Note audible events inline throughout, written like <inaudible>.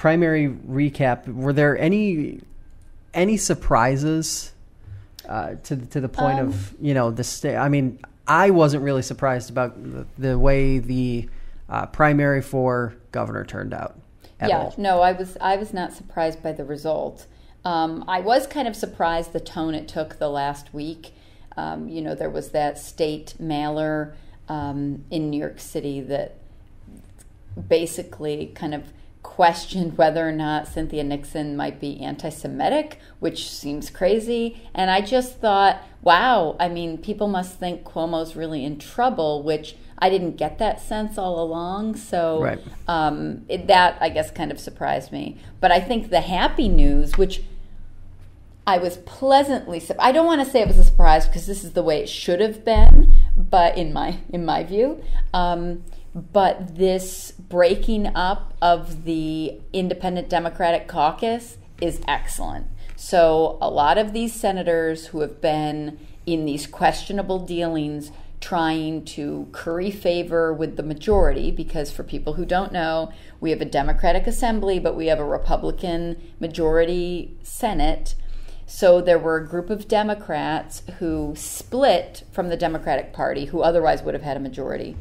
primary recap, were there any any surprises uh, to to the point Um, of you know the state? I mean, I wasn't really surprised about the, the way the uh, primary for governor turned out. At yeah, all. no, I was I was not surprised by the result. Um, I was kind of surprised the tone it took the last week. Um, you know, there was that state mailer um, in New York City that basically kind of questioned whether or not Cynthia Nixon might be anti Semitic, which seems crazy. And I just thought, wow, I mean, people must think Cuomo's really in trouble, which I didn't get that sense all along. So Right. um, it, that, I guess, kind of surprised me. But I think the happy news, which I was pleasantly. I don't want to say it was a surprise because this is the way it should have been, but in my in my view, um, but this breaking up of the Independent Democratic Caucus is excellent. So a lot of these senators who have been in these questionable dealings trying to curry favor with the majority because for people who don't know we have a democratic assembly but we have a republican majority senate so there were a group of Democrats who split from the Democratic Party, who otherwise would have had a majority,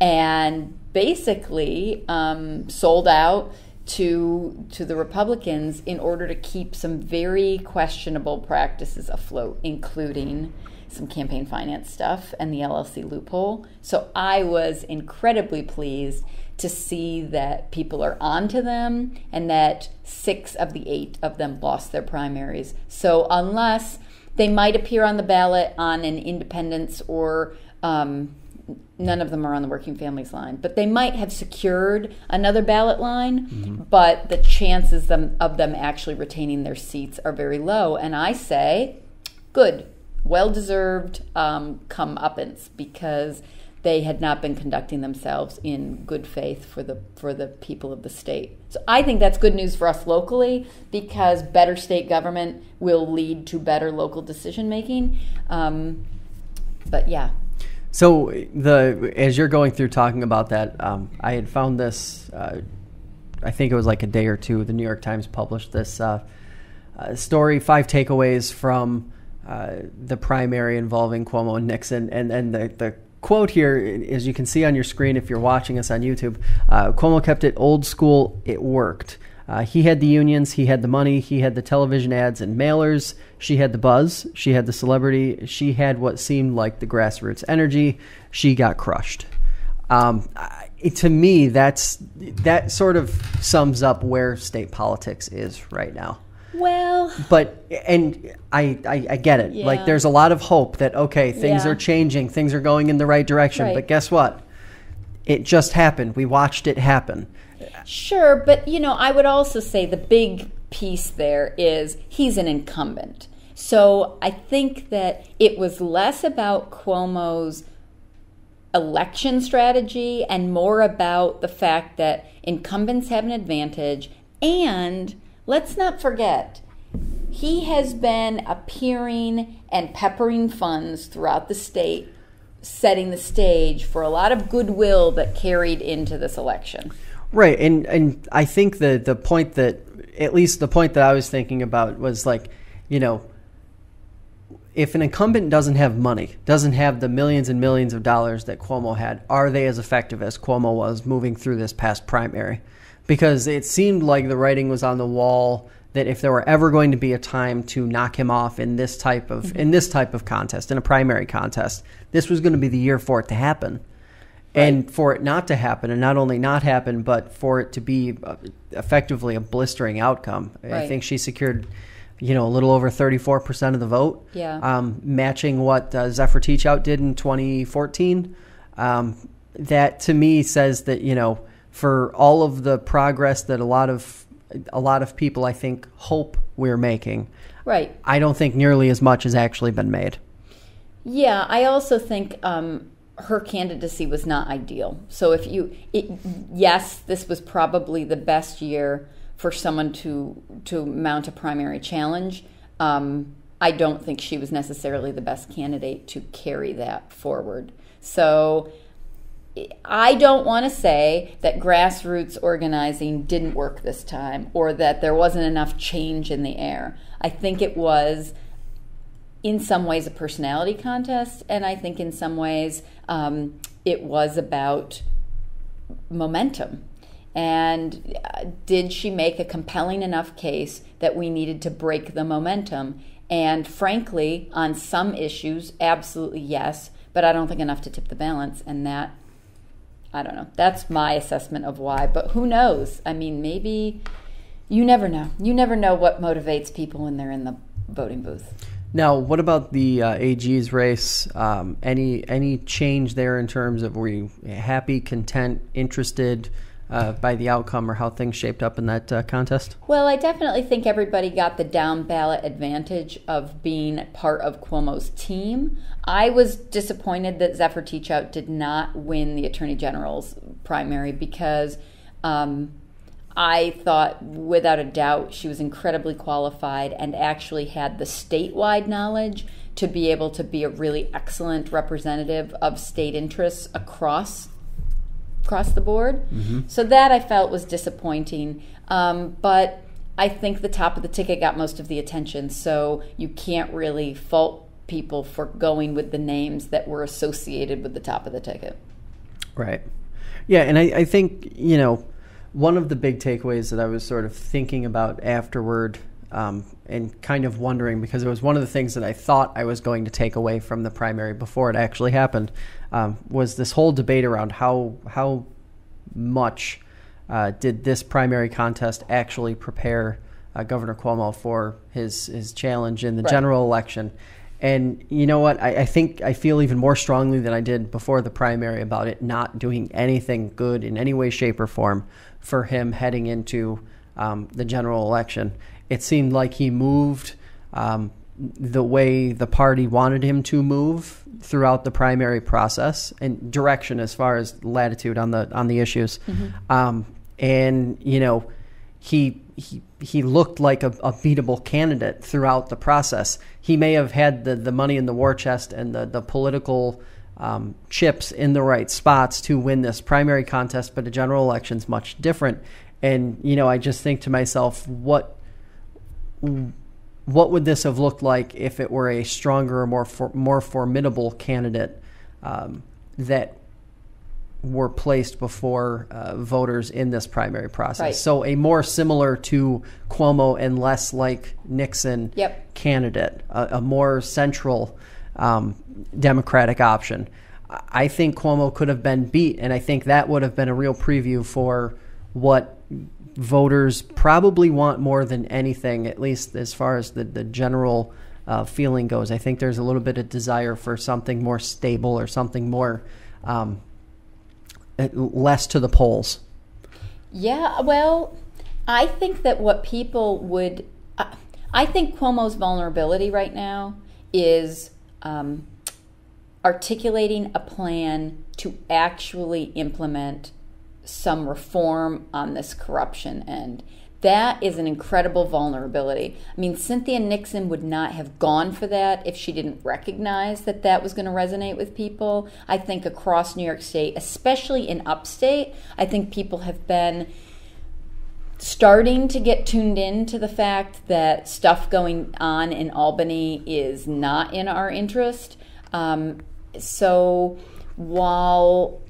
and basically um, sold out to to the Republicans in order to keep some very questionable practices afloat, including some campaign finance stuff and the LLC loophole. So I was incredibly pleased to see that people are onto them and that six of the eight of them lost their primaries. So unless they might appear on the ballot on an independence or um, none of them are on the working families line, but they might have secured another ballot line, but the chances them, of them actually retaining their seats are very low. And I say, good, well deserved um, comeuppance because they had not been conducting themselves in good faith for the for the people of the state. So I think that's good news for us locally because better state government will lead to better local decision making. Um, but yeah, So the as you're going through talking about that, um, I had found this. Uh, I think it was like a day or two. The New York Times published this uh, uh, story, five takeaways from uh, the primary involving Cuomo and Nixon, and and the the quote here, as you can see on your screen if you're watching us on YouTube, uh, Cuomo kept it old school. It worked. Uh, he had the unions, he had the money, he had the television ads and mailers. She had the buzz, she had the celebrity, she had what seemed like the grassroots energy. She got crushed. Um, it, to me, that's that sort of sums up where state politics is right now. well, But and I I, I get it. Like there's a lot of hope that okay things Yeah. are changing, things are going in the right direction. Right. But guess what? It just happened. We watched it happen. Sure, but you know, I would also say the big piece there is he's an incumbent. So I think that it was less about Cuomo's election strategy and more about the fact that incumbents have an advantage. And let's not forget, he has been appearing and peppering funds throughout the state, setting the stage for a lot of goodwill that carried into this election. Right, and and I think the the point that at least the point that I was thinking about was like, you know, if an incumbent doesn't have money, doesn't have the millions and millions of dollars that Cuomo had, are they as effective as Cuomo was moving through this past primary? Because it seemed like the writing was on the wall that if there were ever going to be a time to knock him off in this type of in this type of contest, in a primary contest, this was going to be the year for it to happen. And for it not to happen and not only not happen but for it to be uh, effectively a blistering outcome. I think she secured you know a little over 34% of the vote. Yeah. um, matching what uh, zephyr teachout did in 2014 um, that to me says that you know for all of the progress that a lot of a lot of people i think hope we're making Right. i don't think nearly as much has actually been made Yeah, I also think um, her candidacy was not ideal. So if you, it, yes, this was probably the best year for someone to to mount a primary challenge. Um, I don't think she was necessarily the best candidate to carry that forward. So I don't want to say that grassroots organizing didn't work this time or that there wasn't enough change in the air. I think it was, in some ways, a personality contest, and I think in some ways um, it was about momentum. And uh, did she make a compelling enough case that we needed to break the momentum? And frankly, on some issues, absolutely yes, but I don't think enough to tip the balance. And that, I don't know. That's my assessment of why. But who knows? I mean, maybe you never know. You never know what motivates people when they're in the voting booth. Now, what about the uh, AG's race? Um, any any change there in terms of were you happy, content, interested? Uh, by the outcome or how things shaped up in that uh, contest? Well, I definitely think everybody got the down ballot advantage of being part of Cuomo's team. I was disappointed that Zephyr Teachout did not win the Attorney General's primary because um, I thought, without a doubt, she was incredibly qualified and actually had the statewide knowledge to be able to be a really excellent representative of state interests across across the board. Mm-hmm. So that I felt was disappointing. Um, but I think the top of the ticket got most of the attention. So you can't really fault people for going with the names that were associated with the top of the ticket. Right. Yeah, and I, I think, you know, one of the big takeaways that I was sort of thinking about afterward um, and kind of wondering because it was one of the things that I thought I was going to take away from the primary before it actually happened um, was this whole debate around how how much uh, did this primary contest actually prepare uh, Governor Cuomo for his his challenge in the right. general election. And you know what? I, I, think I feel even more strongly than I did before the primary about it not doing anything good in any way, shape, or form for him heading into um, the general election it seemed like he moved um, the way the party wanted him to move throughout the primary process and direction as far as latitude on the on the issues. Mm-hmm. Um, and you know, he he he looked like a, a, beatable candidate throughout the process. He may have had the, the money in the war chest and the the political um, chips in the right spots to win this primary contest, but a general election is much different. And you know, I just think to myself, what what would this have looked like if it were a stronger or more for, more formidable candidate um, that were placed before uh, voters in this primary process? Right. So a more similar to Cuomo and less like Nixon yep. candidate, a, a, more central um, Democratic option. I think Cuomo could have been beat, and I think that would have been a real preview for what voters probably want more than anything, at least as far as the, the general uh, feeling goes. I think there's a little bit of desire for something more stable or something more um, less to the poles. Yeah, well, I think that what people would, uh, I think Cuomo's vulnerability right now is um, articulating a plan to actually implement some reform on this corruption end. That is an incredible vulnerability. I mean, Cynthia Nixon would not have gone for that if she didn't recognize that that was going to resonate with people. I think across New York State, especially in upstate, I think people have been starting to get tuned in to the fact that stuff going on in Albany is not in our interest. Um, so while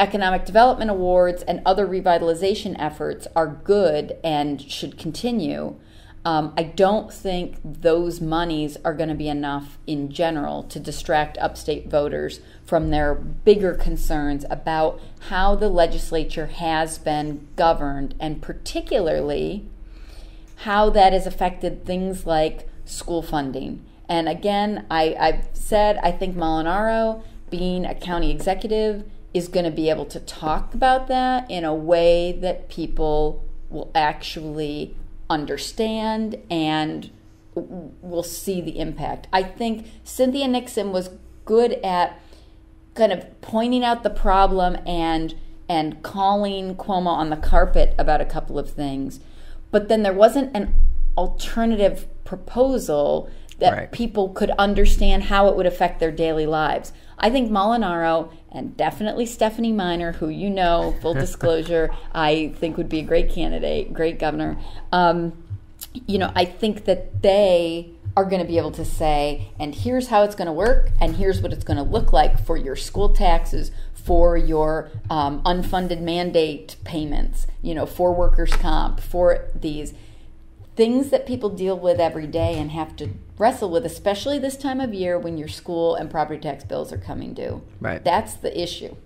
economic development awards and other revitalization efforts are good and should continue. Um, I don't think those monies are going to be enough in general to distract upstate voters from their bigger concerns about how the legislature has been governed and particularly how that has affected things like school funding. And again, I, I've said I think Molinaro, being a county executive, is going to be able to talk about that in a way that people will actually understand and will see the impact. I think Cynthia Nixon was good at kind of pointing out the problem and and calling Cuomo on the carpet about a couple of things. But then there wasn't an alternative proposal that right. people could understand how it would affect their daily lives. I think Molinaro and definitely Stephanie Miner, who you know, full <laughs> disclosure, I think would be a great candidate, great governor. Um, you know, I think that they are going to be able to say, and here's how it's going to work, and here's what it's going to look like for your school taxes, for your um, unfunded mandate payments, you know, for workers' comp, for these things that people deal with every day and have to wrestle with, especially this time of year when your school and property tax bills are coming due. Right. That's the issue.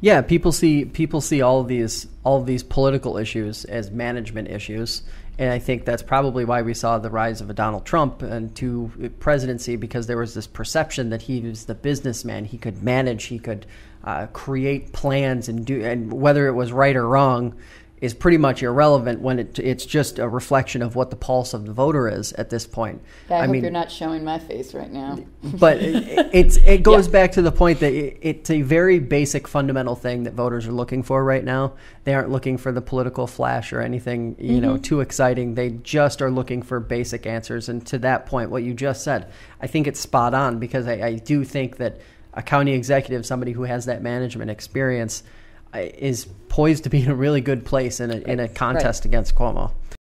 Yeah, people see people see all of these all of these political issues as management issues, and I think that's probably why we saw the rise of a Donald Trump into presidency because there was this perception that he was the businessman. He could manage. He could uh, create plans and do and whether it was right or wrong is pretty much irrelevant when it, it's just a reflection of what the pulse of the voter is at this point. Yeah, I, I hope mean, you're not showing my face right now. <laughs> but it, it's it goes yeah. back to the point that it, it's a very basic fundamental thing that voters are looking for right now. They aren't looking for the political flash or anything you mm-hmm. know too exciting. They just are looking for basic answers. And to that point, what you just said, I think it's spot on because I, I do think that a county executive, somebody who has that management experience is poised to be in a really good place in a, in a contest right. against Cuomo.